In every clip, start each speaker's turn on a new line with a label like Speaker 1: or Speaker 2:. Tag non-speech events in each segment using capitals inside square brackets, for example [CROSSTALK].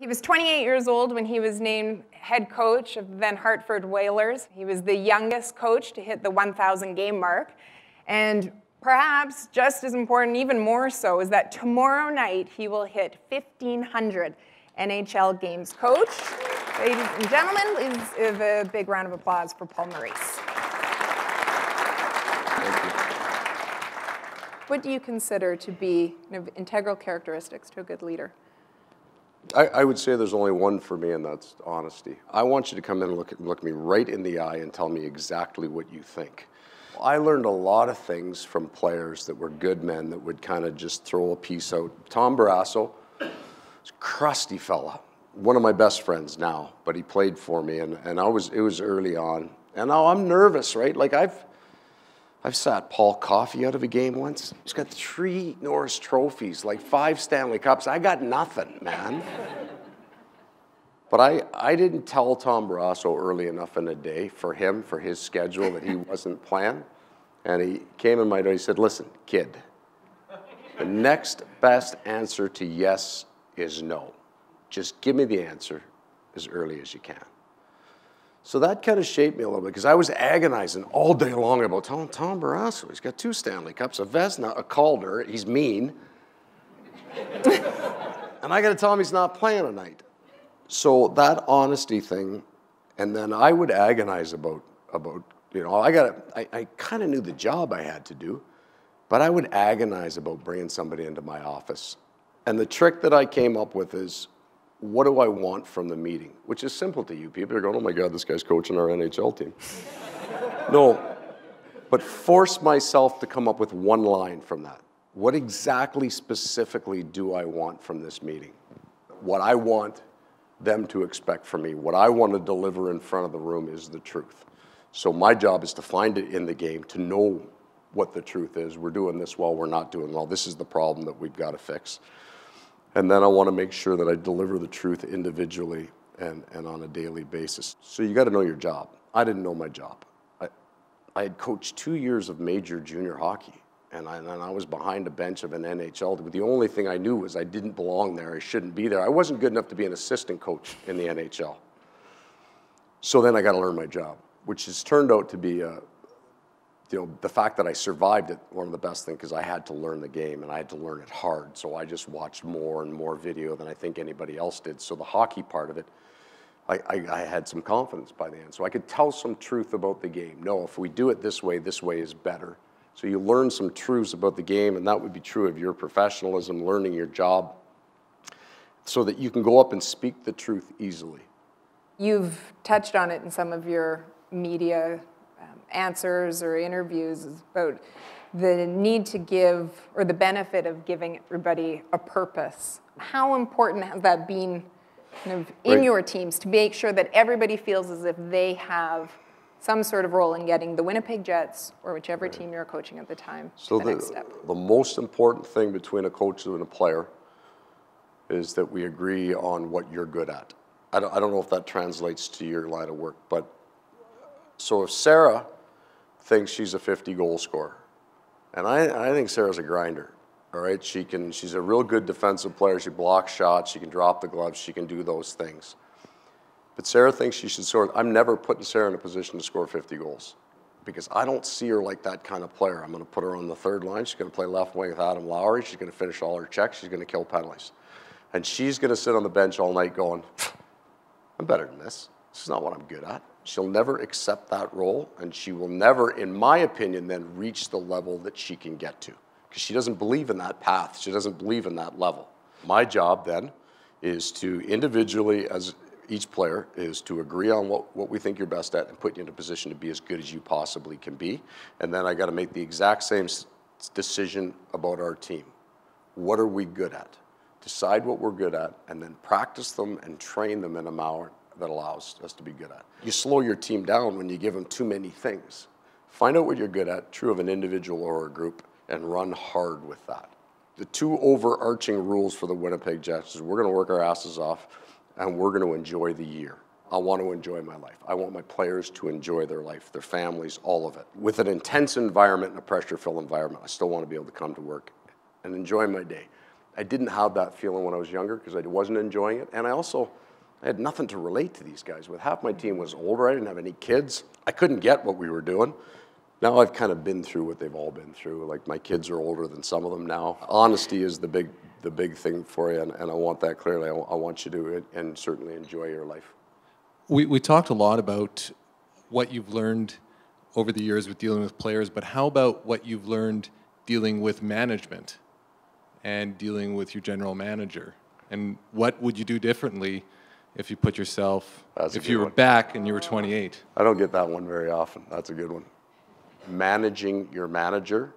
Speaker 1: He was 28 years old when he was named head coach of the then Hartford Whalers. He was the youngest coach to hit the 1,000 game mark. And perhaps just as important, even more so, is that tomorrow night he will hit 1,500 NHL games. Coach, ladies and gentlemen, please give a big round of applause for Paul Maurice. What do you consider to be integral characteristics to a good leader?
Speaker 2: I, I, would say there's only one for me, and that's honesty. I want you to come in and look, look me right in the eye and tell me exactly what you think. I learned a lot of things from players that were good men that would kind of just throw a piece out. Tom Barrasso, crusty fella, one of my best friends now, but he played for me, and, and I was it was early on, and now I'm nervous, right? Like I've I've sat Paul Coffey out of a game once. He's got three Norris trophies, like five Stanley Cups. I got nothing, man. but I, I didn't tell Tom Barrasso early enough in the day for him, for his schedule, that he [LAUGHS] wasn't playing. And he came in my door, he said, listen, kid, the next best answer to yes is no. Just give me the answer as early as you can. So that kind of shaped me a little bit because I was agonizing all day long about Tom, Tom Barrasso. He's got two Stanley Cups, a Vezina, a Calder. He's mean. [LAUGHS] and I got to tell him he's not playing tonight. So that honesty thing, and then I would agonize about, about you know, I got I, I kind of knew the job I had to do, but I would agonize about bringing somebody into my office. And the trick that I came up with is what do I want from the meeting? Which is simple to you. People are going, oh my God, this guy's coaching our NHL team. [LAUGHS] no, but force myself to come up with one line from that. What exactly specifically do I want from this meeting? What I want them to expect from me, what I want to deliver in front of the room is the truth. So my job is to find it in the game, to know what the truth is. We're doing this well, we're not doing well. This is the problem that we've got to fix. And then I want to make sure that I deliver the truth individually and, and on a daily basis. So you got to know your job. I didn't know my job. I, I had coached two years of major junior hockey, and I, and I was behind a bench of an NHL. But the only thing I knew was I didn't belong there. I shouldn't be there. I wasn't good enough to be an assistant coach in the NHL. So then I got to learn my job, which has turned out to be a, you know, the fact that I survived it, one of the best things, because I had to learn the game and I had to learn it hard. So I just watched more and more video than I think anybody else did. So the hockey part of it, I, I, I, had some confidence by the end. So I could tell some truth about the game. No, if we do it this way, this way is better. So you learn some truths about the game, and that would be true of your professionalism, learning your job, so that you can go up and speak the truth easily.
Speaker 1: You've touched on it in some of your media answers or interviews is about the need to give or the benefit of giving everybody a purpose. How important has that been kind of in right. your teams to make sure that everybody feels as if they have some sort of role in getting the Winnipeg Jets or whichever right. team you're coaching at the time
Speaker 2: so
Speaker 1: the,
Speaker 2: the,
Speaker 1: next step?
Speaker 2: The most important thing between a coach and a player is that we agree on what you're good at. I don't, I don't know if that translates to your line of work, but so if Sarah thinks she's a 50 goal scorer. And I, I think Sarah's a grinder. All right, she can. She's a real good defensive player. She blocks shots. She can drop the gloves. She can do those things. But Sarah thinks she should score. I'm never putting Sarah in a position to score 50 goals because I don't see her like that kind of player. I'm going to put her on the third line. She's going to play left wing with Adam Lowry. She's going to finish all her checks. She's going to kill penalties, and she's going to sit on the bench all night going, "I'm better than this. This is not what I'm good at." She'll never accept that role, and she will never, in my opinion, then reach the level that she can get to because she doesn't believe in that path. She doesn't believe in that level. My job then is to individually, as each player, is to agree on what, what we think you're best at and put you in a position to be as good as you possibly can be. And then I got to make the exact same decision about our team. What are we good at? Decide what we're good at, and then practice them and train them in a manner that allows us to be good at. You slow your team down when you give them too many things. Find out what you're good at, true of an individual or a group, and run hard with that. The two overarching rules for the Winnipeg Jets is we're going to work our asses off and we're going to enjoy the year. I want to enjoy my life. I want my players to enjoy their life, their families, all of it. With an intense environment and a pressure filled environment, I still want to be able to come to work and enjoy my day. I didn't have that feeling when I was younger because I wasn't enjoying it. And I also, I had nothing to relate to these guys with. Half my team was older. I didn't have any kids. I couldn't get what we were doing. Now I've kind of been through what they've all been through. Like my kids are older than some of them now. Honesty is the big, the big thing for you, and, and I want that clearly. I, I want you to, it and certainly enjoy your life.
Speaker 3: We, we talked a lot about what you've learned over the years with dealing with players, but how about what you've learned dealing with management and dealing with your general manager? And what would you do differently if you put yourself,
Speaker 2: That's
Speaker 3: if you were
Speaker 2: one.
Speaker 3: back and you were 28?
Speaker 2: I don't get that one very often. That's a good one. Managing your manager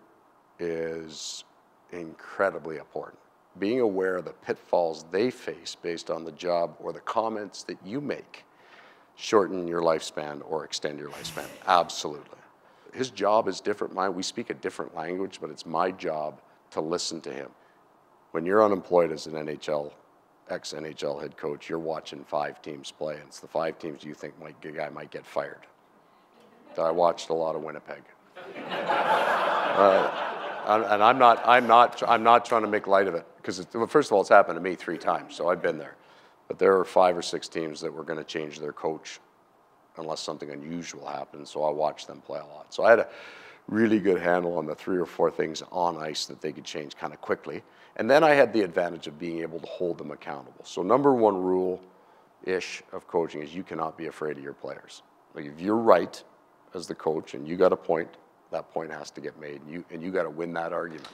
Speaker 2: is incredibly important. Being aware of the pitfalls they face based on the job or the comments that you make shorten your lifespan or extend your lifespan. Absolutely. His job is different. Mine, we speak a different language, but it's my job to listen to him. When you're unemployed as an NHL, ex NHL head coach, you're watching five teams play, and it's the five teams you think might, guy might get fired. I watched a lot of Winnipeg. [LAUGHS] Uh, and and I'm not, I'm not, I'm not trying to make light of it because well, first of all, it's happened to me three times, so I've been there. But there are five or six teams that were going to change their coach unless something unusual happened. So I watched them play a lot. So I had a really good handle on the three or four things on ice that they could change kind of quickly. And then I had the advantage of being able to hold them accountable. So number one rule ish of coaching is you cannot be afraid of your players. Like if you're right as the coach and you got a point, that point has to get made and you, and you got to win that argument.